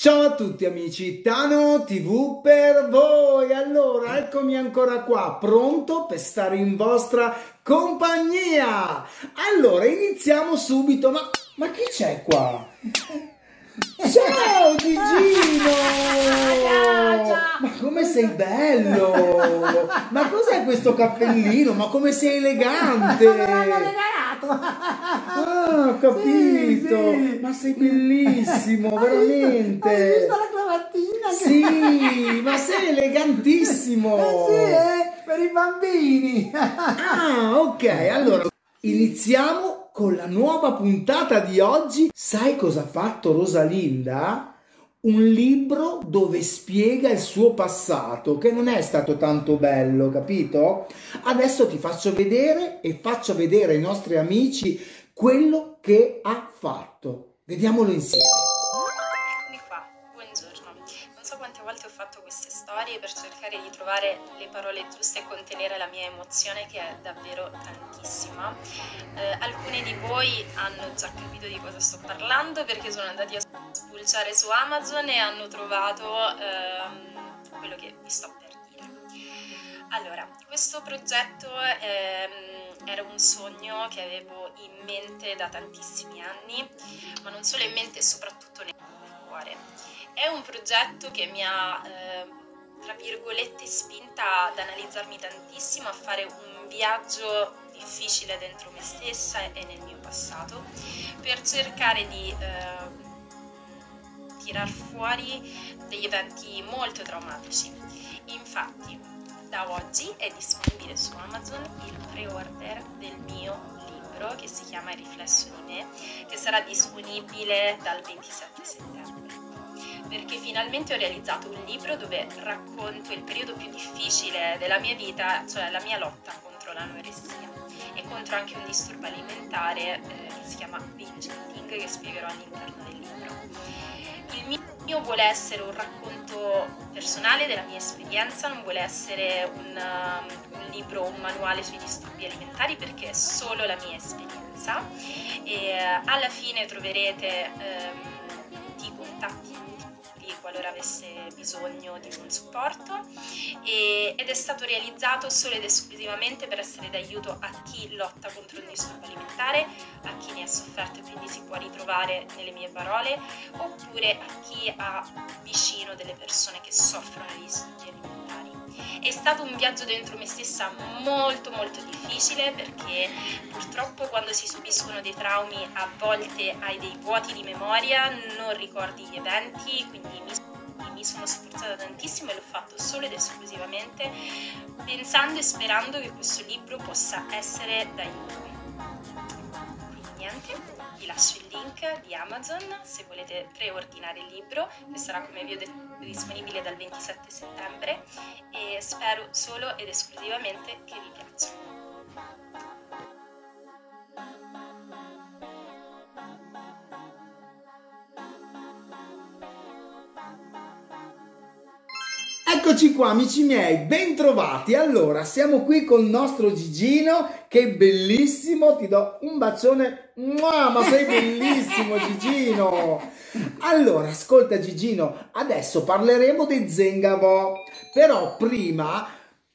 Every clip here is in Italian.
Ciao a tutti amici, Tano TV per voi. Allora, eccomi ancora qua, pronto per stare in vostra compagnia. Allora, iniziamo subito. Ma, ma chi c'è qua? Ciao Gigino! Ma come sei bello! Ma cos'è questo cappellino? Ma come sei elegante! Ah, ho capito! Sì, sì. Ma sei bellissimo, Hai visto- veramente! Hai visto la cravattina? Sì, ma sei elegantissimo! Eh sì, eh, per i bambini. Ah, ok, allora iniziamo con la nuova puntata di oggi. Sai cosa ha fatto Rosalinda? Un libro dove spiega il suo passato, che non è stato tanto bello, capito? Adesso ti faccio vedere e faccio vedere ai nostri amici quello che ha fatto. Vediamolo insieme. Eccomi qua, buongiorno. Non so quante volte ho fatto queste storie per cercare di trovare le parole giuste e contenere la mia emozione che è davvero tantissima. Eh, alcuni di voi hanno già capito di cosa sto parlando perché sono andati a spulciare su Amazon e hanno trovato ehm, quello che vi sto per dire. Allora, questo progetto ehm, era un sogno che avevo in mente da tantissimi anni, ma non solo in mente, soprattutto nel cuore. È un progetto che mi ha, ehm, tra virgolette, spinta ad analizzarmi tantissimo, a fare un viaggio difficile dentro me stessa e nel mio passato, per cercare di ehm, tirar fuori degli eventi molto traumatici. Infatti, da oggi è disponibile su Amazon il pre-order del mio libro che si chiama Il riflesso di me, che sarà disponibile dal 27 settembre. Perché finalmente ho realizzato un libro dove racconto il periodo più difficile della mia vita, cioè la mia lotta contro l'anoressia e contro anche un disturbo alimentare eh, che si chiama binge eating che spiegherò all'interno del libro. Il mio vuole essere un racconto personale della mia esperienza, non vuole essere un, um, un libro o un manuale sui disturbi alimentari perché è solo la mia esperienza e eh, alla fine troverete ehm, tutti i contatti qualora avesse bisogno di un supporto e- ed è stato realizzato solo ed esclusivamente per essere d'aiuto a chi lotta contro il disturbo alimentare, a chi ne ha sofferto e quindi si può ritrovare nelle mie parole, oppure a chi ha vicino delle persone che soffrono di disturbi alimentari. È stato un viaggio dentro me stessa molto molto difficile perché purtroppo quando si subiscono dei traumi a volte hai dei vuoti di memoria, non ricordi gli eventi, quindi mi mi sono sforzata tantissimo e l'ho fatto solo ed esclusivamente pensando e sperando che questo libro possa essere d'aiuto. Lascio il link di Amazon se volete preordinare il libro, che sarà come vi ho detto disponibile dal 27 settembre e spero solo ed esclusivamente che vi piaccia. Eccoci qua amici miei, bentrovati. Allora, siamo qui con il nostro Gigino, che bellissimo, ti do un bacione. Mua, ma sei bellissimo Gigino. Allora, ascolta Gigino, adesso parleremo di Zengavo. Però prima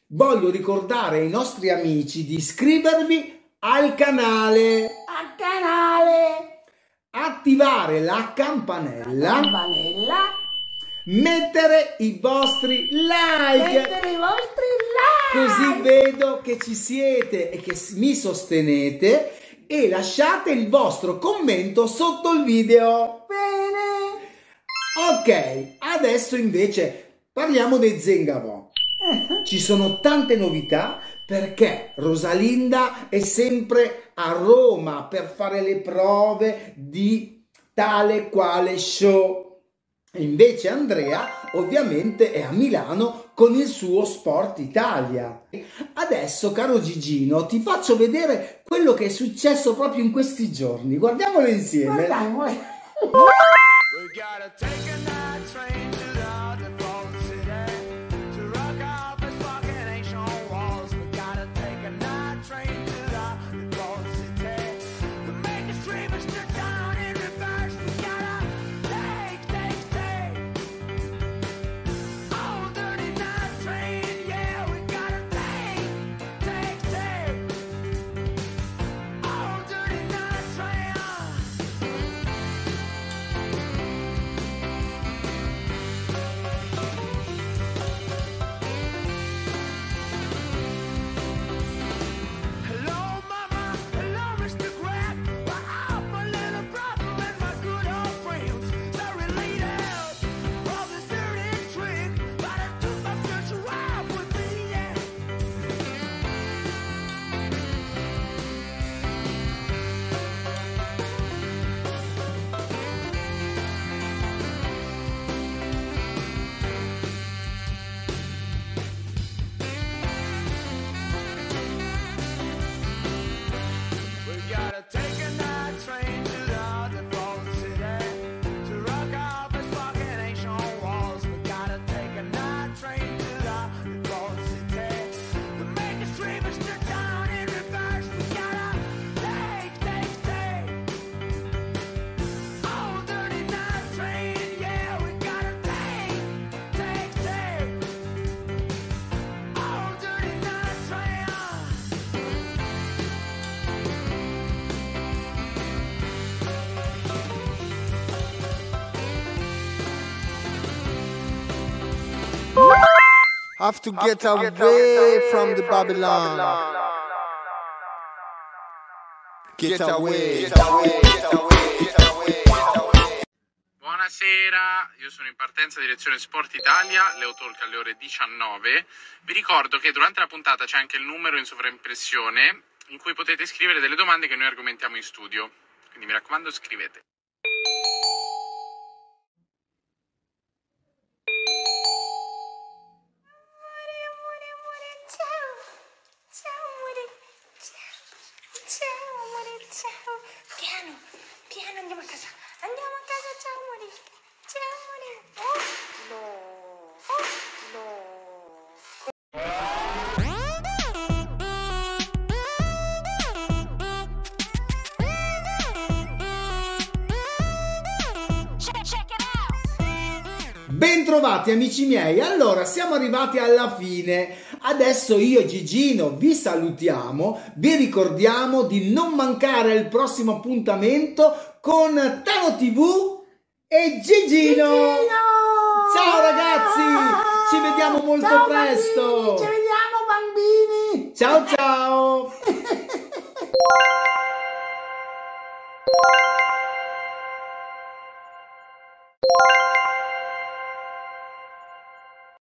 voglio ricordare ai nostri amici di iscrivervi al canale, Al canale. attivare la campanella, Campanella. Mettere i vostri like. Mettere i vostri like. Così vedo che ci siete e che mi sostenete e lasciate il vostro commento sotto il video. Bene. Ok, adesso invece parliamo dei Zengavò. Ci sono tante novità perché Rosalinda è sempre a Roma per fare le prove di tale quale show. E Invece Andrea ovviamente è a Milano con il suo Sport Italia. Adesso, caro Gigino, ti faccio vedere quello che è successo proprio in questi giorni. Guardiamolo insieme. Guardiamo. have to get away from the Babylon. Get away, get away, get away, get away. Buonasera, io sono in partenza direzione Sport Italia, Leo Talk alle ore 19. Vi ricordo che durante la puntata c'è anche il numero in sovraimpressione in cui potete scrivere delle domande che noi argomentiamo in studio. Quindi mi raccomando scrivete. Bentrovati amici miei, allora siamo arrivati alla fine. Adesso io e Gigino vi salutiamo, vi ricordiamo di non mancare il prossimo appuntamento con Tano TV e Gigino. Ciao ragazzi, ci vediamo molto Ciao, presto. bambini, ci vediamo bambini. Ciao ciao.